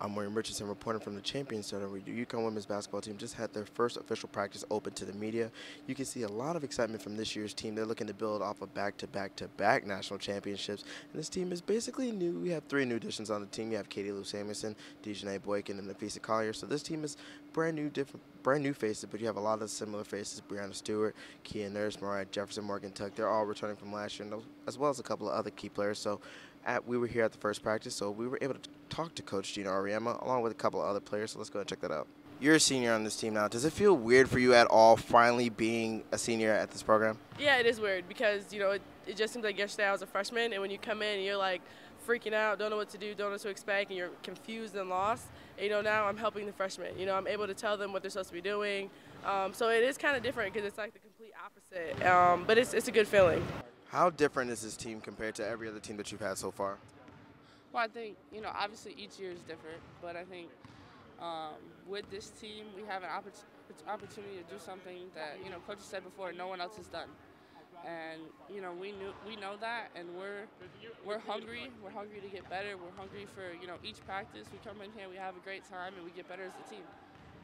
I'm William Richardson reporting from the Champion Center where the UConn women's basketball team just had their first official practice open to the media. You can see a lot of excitement from this year's team. They're looking to build off of back-to-back-to-back national championships. And this team is basically new. We have three new additions on the team. You have Katie Lou Samuelson, De'Janae Boykin, and Napheesa Collier. So this team is brand new, different, brand new faces, but you have a lot of similar faces. Breanna Stewart, Kia Nurse, Moriah Jefferson, Morgan Tuck. They're all returning from last year, as well as a couple of other key players. So at, we were here at the first practice, so we were able to talk to Coach Geno Auriemma along with a couple of other players. So let's go and check that out. You're a senior on this team now. Does it feel weird for you at all finally being a senior at this program? Yeah, it is weird because, you know, it, it just seems like yesterday I was a freshman, and when you come in and you're like freaking out, don't know what to do, don't know what to expect, and you're confused and lost, and, you know, now I'm helping the freshmen. You know, I'm able to tell them what they're supposed to be doing. Um, so it is kind of different because it's like the complete opposite, um, but it's, it's a good feeling. How different is this team compared to every other team that you've had so far? Well, I think, you know, obviously each year is different, but I think um, with this team, we have an opportunity to do something that, you know, Coach said before, no one else has done. And, you know, we knew we know that and we're we're hungry. We're hungry to get better. We're hungry for, you know, each practice we come in here, we have a great time and we get better as a team.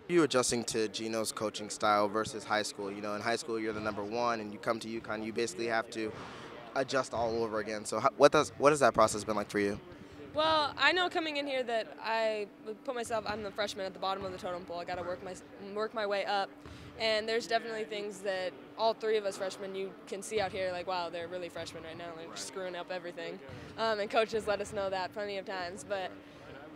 You adjusting to Geno's coaching style versus high school. You know, in high school you're the number one, and you come to UConn, you basically have to adjust all over again. So, what does what has that process been like for you? Well, I know coming in here that I put myself. I'm the freshman at the bottom of the totem pole. I got to work my work my way up, and there's definitely things that all three of us freshmen you can see out here. Like, wow, they're really freshmen right now. They're right. screwing up everything, um, and coaches let us know that plenty of times. But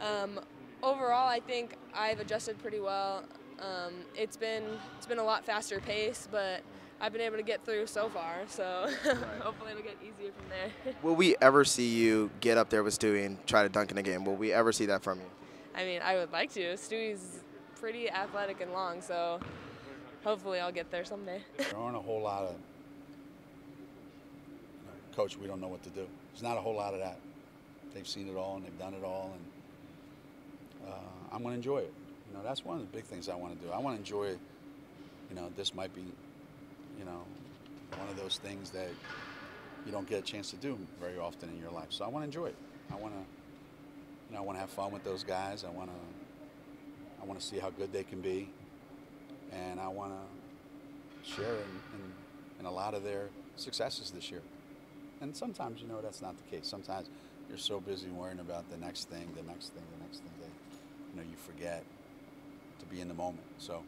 um, overall, I think I've adjusted pretty well. Um, it's been it's been a lot faster pace, but I've been able to get through so far. So right. hopefully it'll get easier from there. Will we ever see you get up there with Stewie and try to dunk in a game? Will we ever see that from you? I mean, I would like to. Stewie's pretty athletic and long, so hopefully I'll get there someday. there aren't a whole lot of coach. We don't know what to do. There's not a whole lot of that. They've seen it all and they've done it all, and uh, I'm going to enjoy it. You know, that's one of the big things I want to do. I want to enjoy. You know, this might be you know, one of those things that you don't get a chance to do very often in your life. So I want to enjoy it. I want to, you know, I want to have fun with those guys. I want to, I want to see how good they can be, and I want to share in, in, in a lot of their successes this year. And sometimes, you know, that's not the case. Sometimes you're so busy worrying about the next thing, the next thing, the next thing that, you know, you forget to be in the moment. So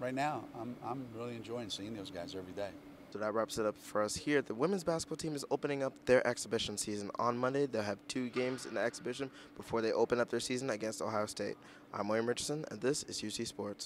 right now, I'm, I'm really enjoying seeing those guys every day. So that wraps it up for us here. The women's basketball team is opening up their exhibition season on Monday. They'll have two games in the exhibition before they open up their season against Ohio State. I'm William Richardson, and this is UC Sports.